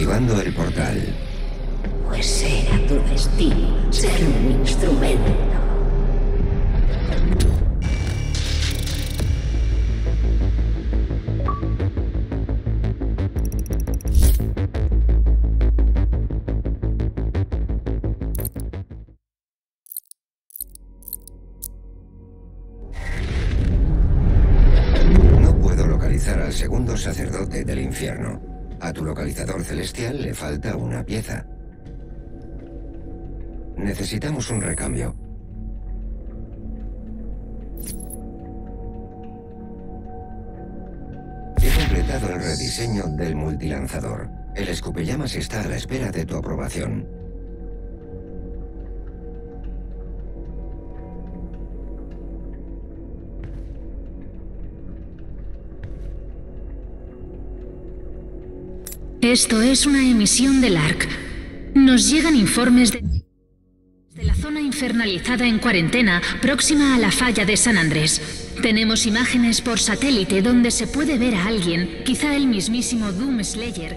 Activando el portal. pues era tu destino ser un instrumento. Le falta una pieza. Necesitamos un recambio. He completado el rediseño del multilanzador. El escupellamas está a la espera de tu aprobación. Esto es una emisión del ARC. Nos llegan informes de, de la zona infernalizada en cuarentena próxima a la falla de San Andrés. Tenemos imágenes por satélite donde se puede ver a alguien, quizá el mismísimo Doom Slayer,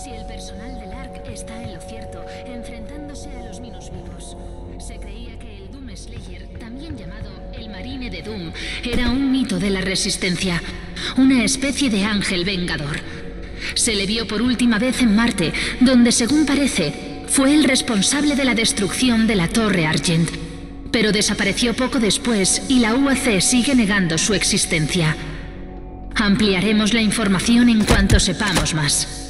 si el personal del ARC está en lo cierto, enfrentándose a los minusvivos. Se creía que el Doom Slayer, también llamado el Marine de Doom, era un mito de la resistencia, una especie de ángel vengador. Se le vio por última vez en Marte, donde según parece fue el responsable de la destrucción de la Torre Argent. Pero desapareció poco después y la UAC sigue negando su existencia. Ampliaremos la información en cuanto sepamos más.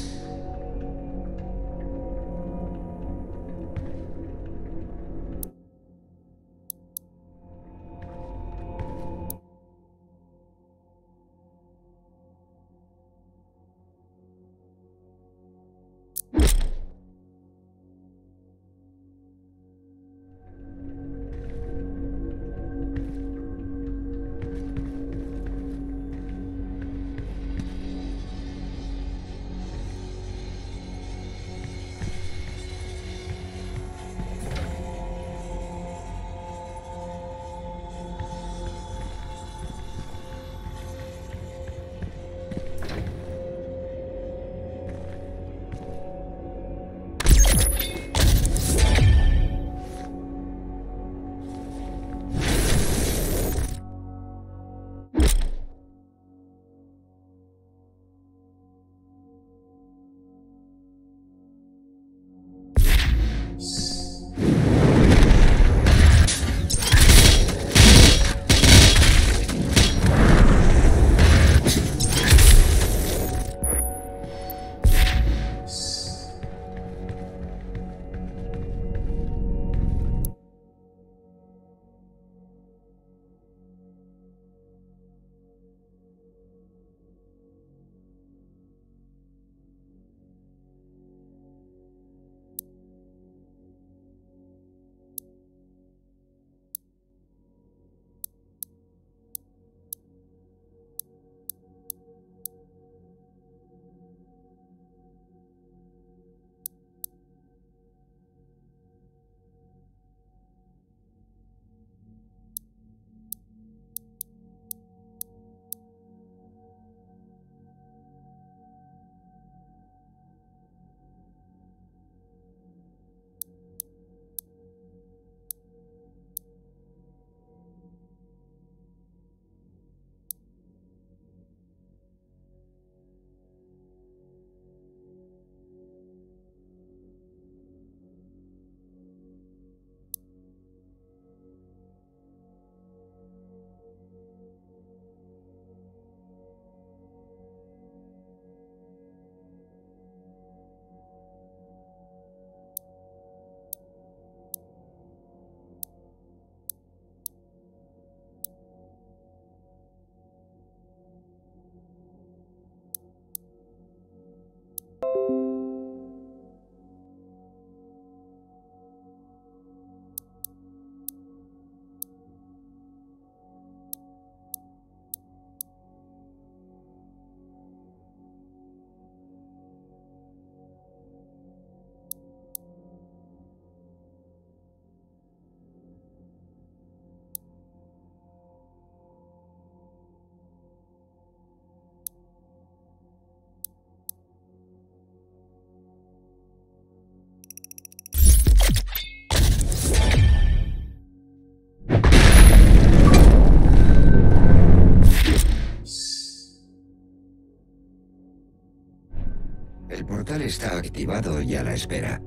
Está activado y a la espera.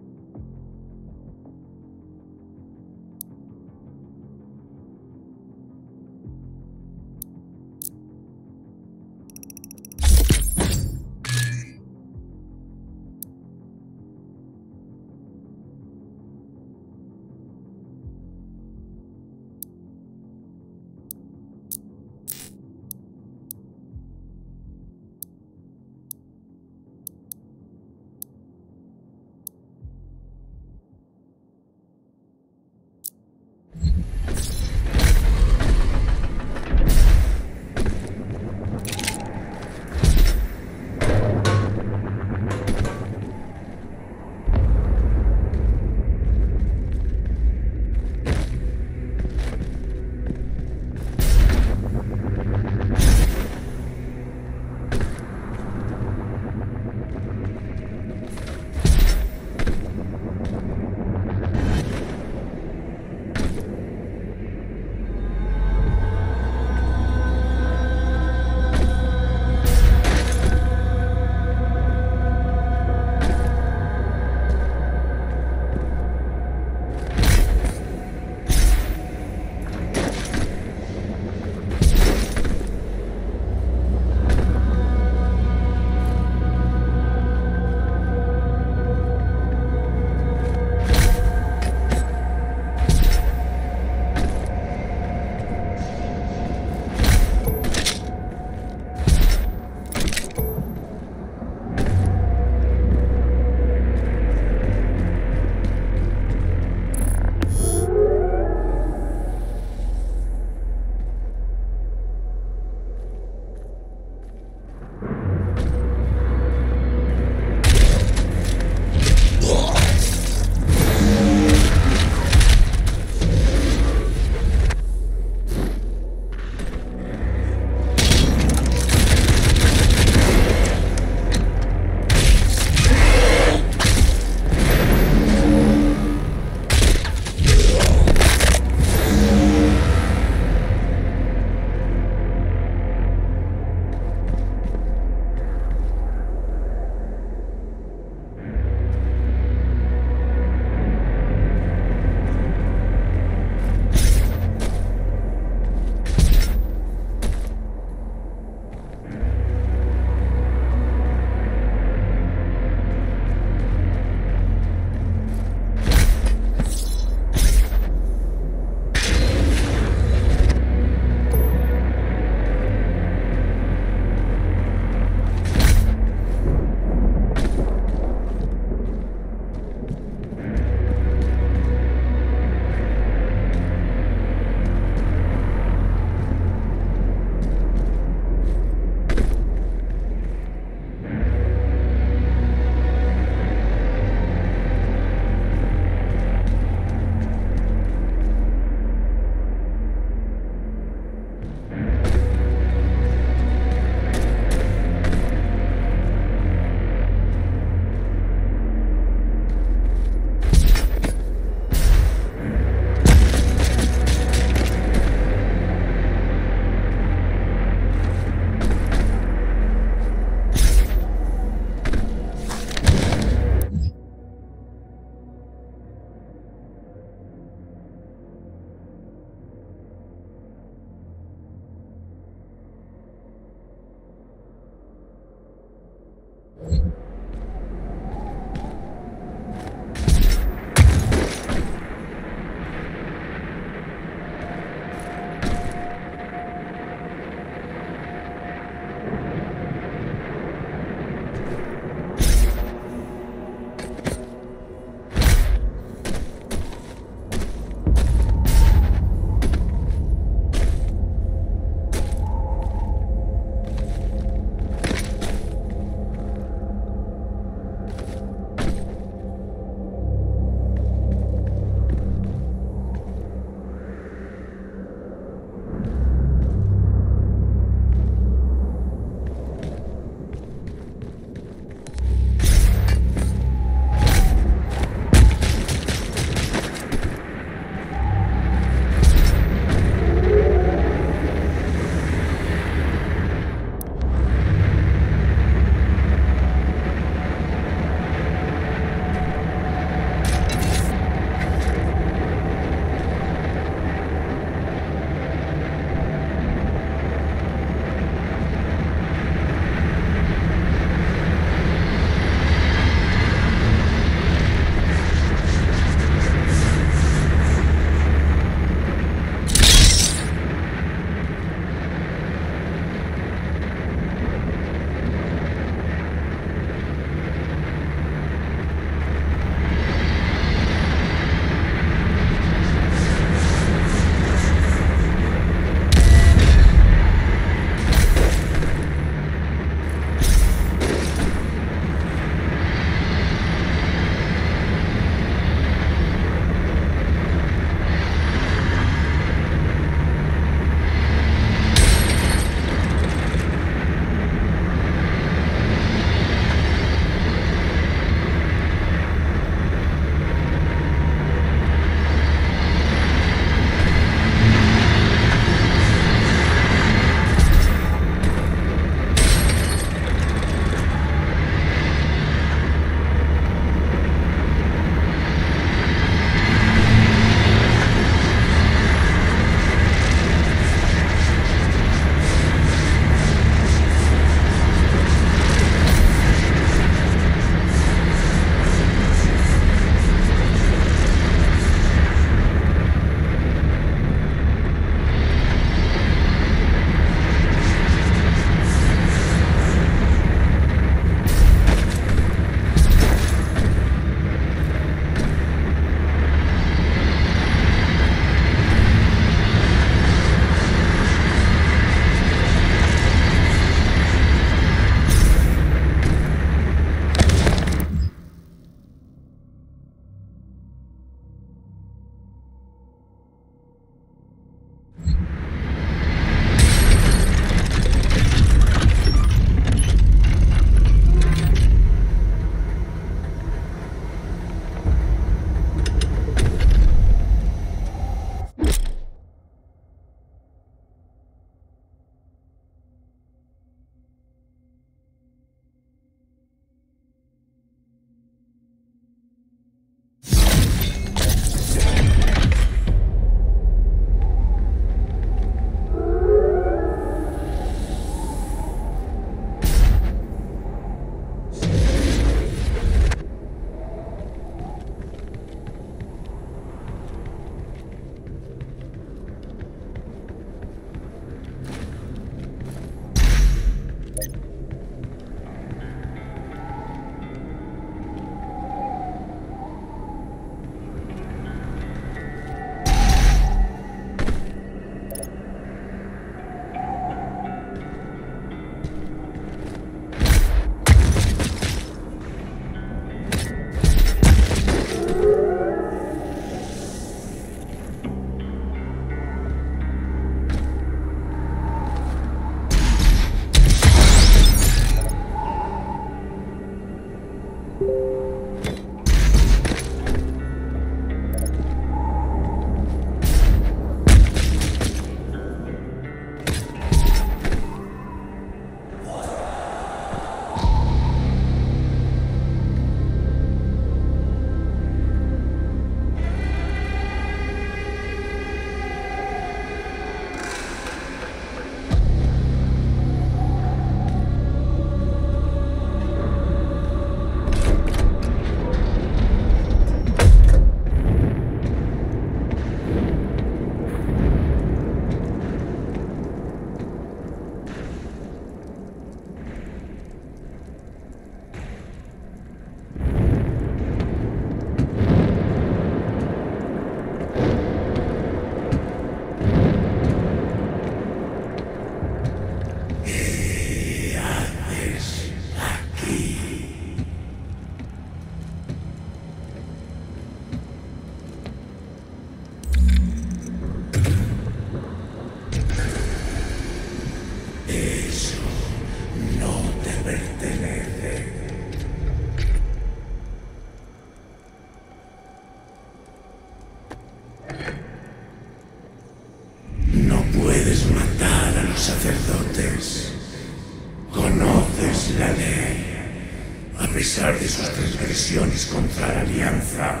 Contra la Alianza,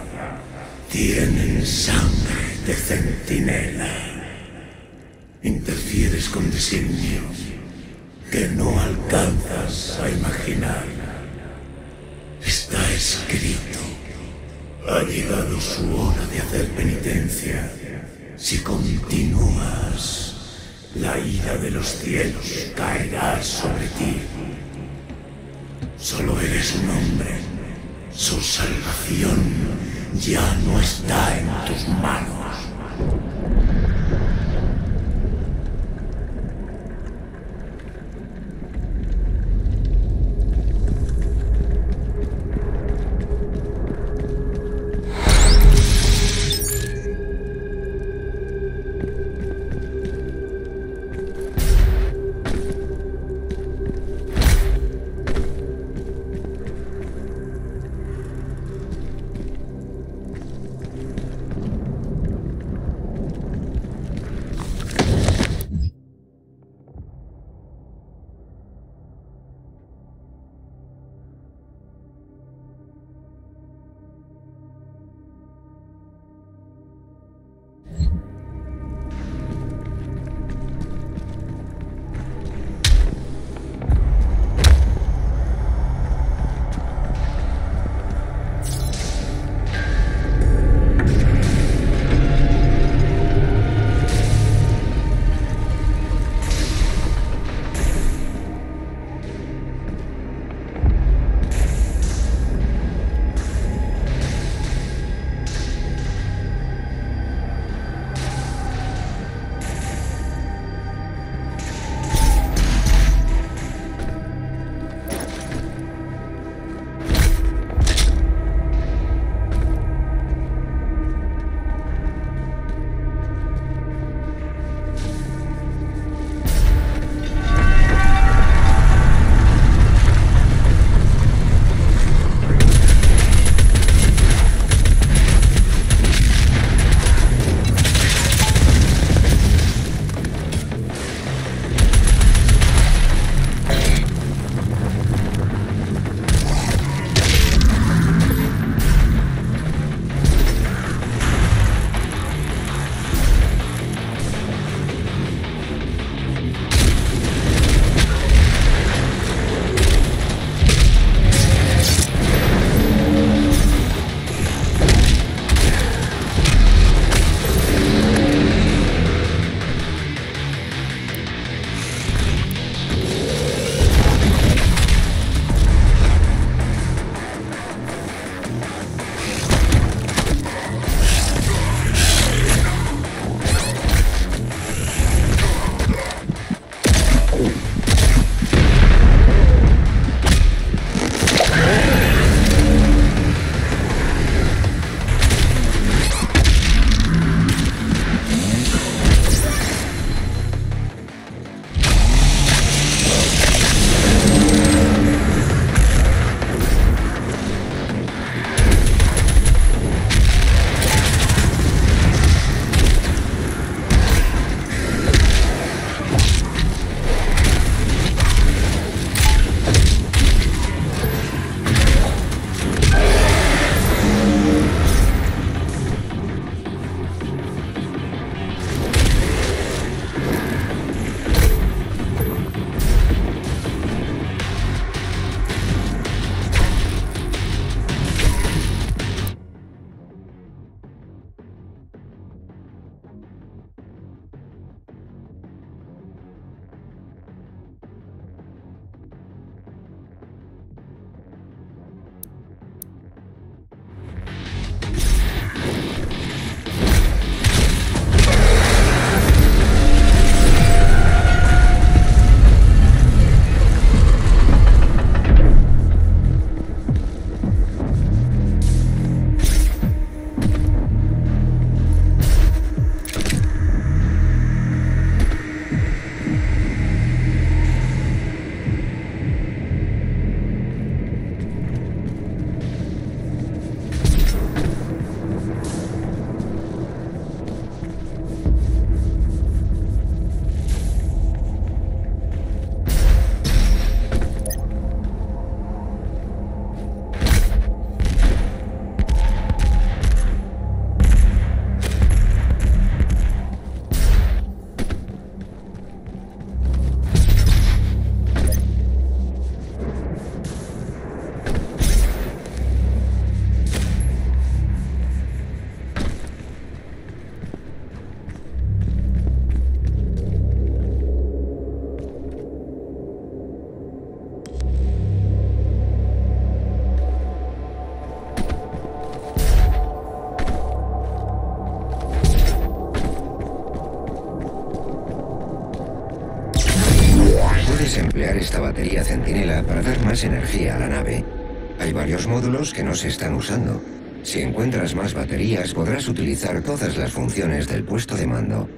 tienen sangre de centinela. Interfieres con designio que no alcanzas a imaginar. Está escrito. Ha llegado su hora de hacer penitencia. Si continúas, la ira de los cielos caerá sobre ti. Solo eres un hombre. Su salvación ya no está en tus manos. Batería centinela para dar más energía a la nave. Hay varios módulos que no se están usando. Si encuentras más baterías, podrás utilizar todas las funciones del puesto de mando.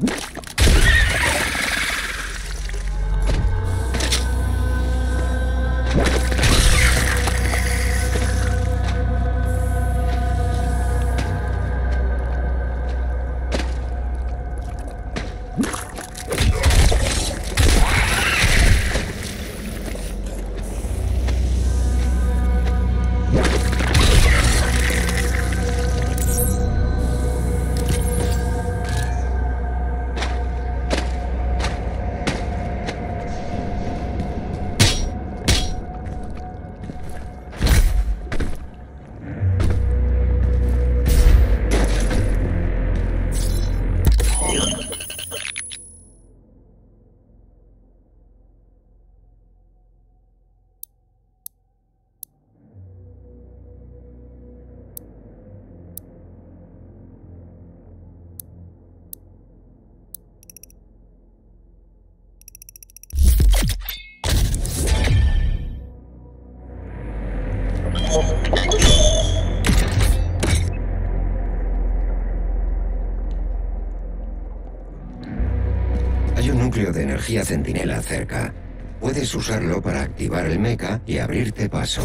you energía centinela cerca. Puedes usarlo para activar el mecha y abrirte paso.